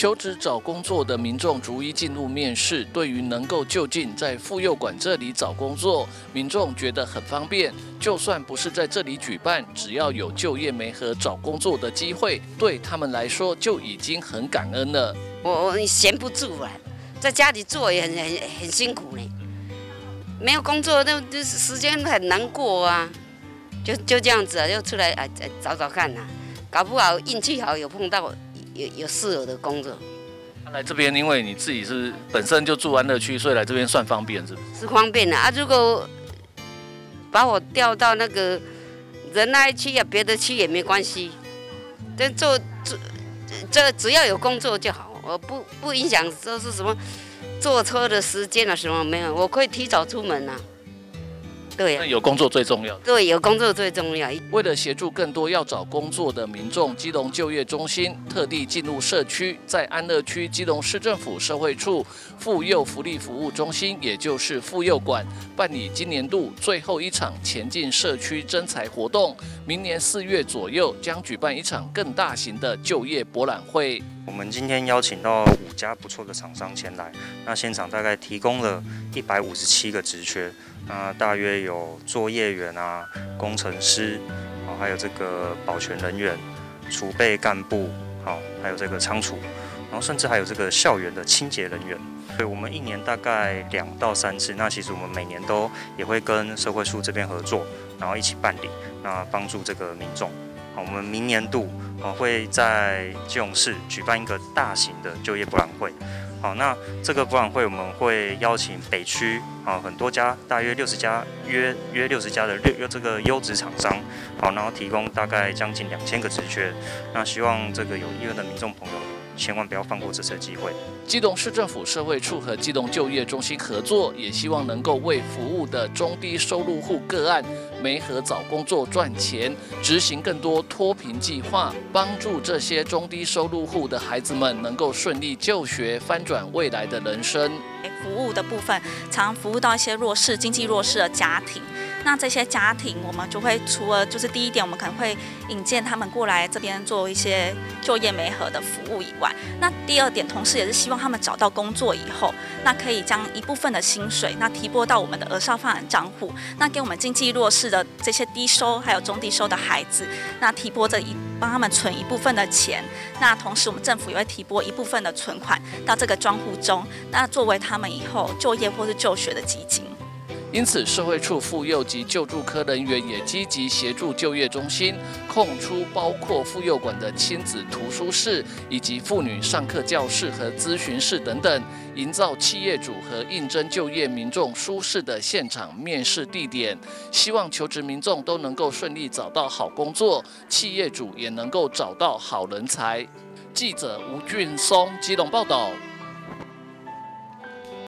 求职找工作的民众逐一进入面试，对于能够就近在妇幼馆这里找工作，民众觉得很方便。就算不是在这里举办，只要有就业媒和找工作的机会，对他们来说就已经很感恩了。我我闲不住啊，在家里做也很很很辛苦呢。没有工作，那就是时间很难过啊。就就这样子啊，就出来啊找找看呐，搞不好运气好有碰到。有有适合的工作，来这边，因为你自己是本身就住安乐区，所以来这边算方便，是不是？是方便的啊！如果把我调到那个仁爱区啊，别的区也没关系，但做做这只要有工作就好，我不不影响说是什么坐车的时间啊什么没有，我可以提早出门啊。对，有工作最重要。对，有工作最重要。为了协助更多要找工作的民众，基隆就业中心特地进入社区，在安乐区基隆市政府社会处妇幼福利服务中心，也就是妇幼馆，办理今年度最后一场前进社区征才活动。明年四月左右将举办一场更大型的就业博览会。我们今天邀请到五家不错的厂商前来，那现场大概提供了一百五十七个职缺。那大约有作业员啊、工程师，好，还有这个保全人员、储备干部，好，还有这个仓储，然后甚至还有这个校园的清洁人员。对，我们一年大概两到三次。那其实我们每年都也会跟社会处这边合作，然后一起办理，那帮助这个民众。我们明年度啊会在基隆市举办一个大型的就业博览会。好，那这个博览会我们会邀请北区啊很多家，大约六十家，约约六十家的六这个优质厂商，好，然后提供大概将近两千个职缺，那希望这个有意愿的民众朋友千万不要放过这次机会。基隆市政府社会处和基隆就业中心合作，也希望能够为服务的中低收入户个案。没合找工作赚钱，执行更多脱贫计划，帮助这些中低收入户的孩子们能够顺利就学，翻转未来的人生。服务的部分，常服务到一些弱势、经济弱势的家庭。那这些家庭，我们就会除了就是第一点，我们可能会引荐他们过来这边做一些就业媒合的服务以外，那第二点，同时也是希望他们找到工作以后，那可以将一部分的薪水，那提拨到我们的额少发展账户，那给我们经济弱势的这些低收还有中低收的孩子，那提拨这一帮他们存一部分的钱，那同时我们政府也会提拨一部分的存款到这个专户中，那作为他们以后就业或是就学的基金。因此，社会处妇幼及救助科人员也积极协助就业中心空出包括妇幼馆的亲子图书室，以及妇女上课教室和咨询室等等，营造企业主和应征就业民众舒适的现场面试地点，希望求职民众都能够顺利找到好工作，企业主也能够找到好人才。记者吴俊松基隆报道。